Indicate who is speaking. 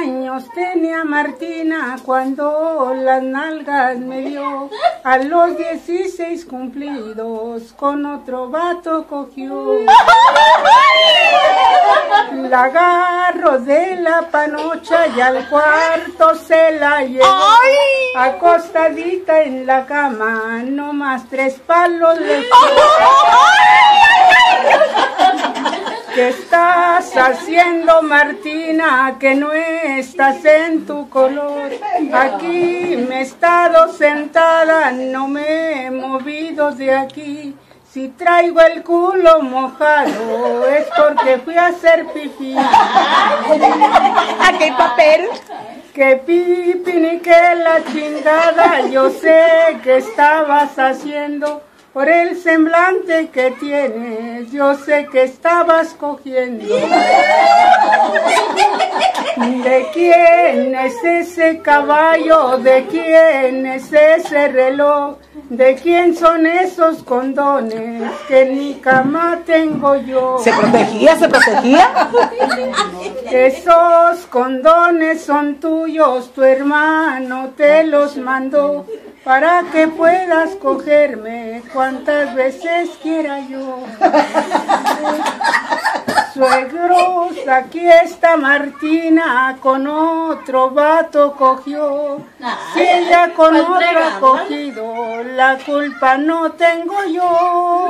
Speaker 1: años tenía Martina cuando las nalgas me dio. A los 16 cumplidos con otro vato cogió. La agarro de la panocha y al cuarto se la llevo. Acostadita en la cama, no más tres palos le ¿Qué estás haciendo, Martina? Que no estás en tu color. Aquí me he estado sentada, no me he movido de aquí. Si traigo el culo mojado es porque fui a hacer pipí.
Speaker 2: ¿A qué papel?
Speaker 1: Que pipi ni que la chingada, yo sé que estabas haciendo. Por el semblante que tienes, yo sé que estabas cogiendo. ¿De quién es ese caballo? ¿De quién es ese reloj? ¿De quién son esos condones que en mi cama tengo yo?
Speaker 2: ¿Se protegía? ¿Se protegía?
Speaker 1: Esos condones son tuyos, tu hermano te los mandó para que puedas cogerme cuantas veces quiera yo. Suegros, aquí está Martina, con otro vato cogió. Si ella con otro ha cogido, la culpa no tengo yo.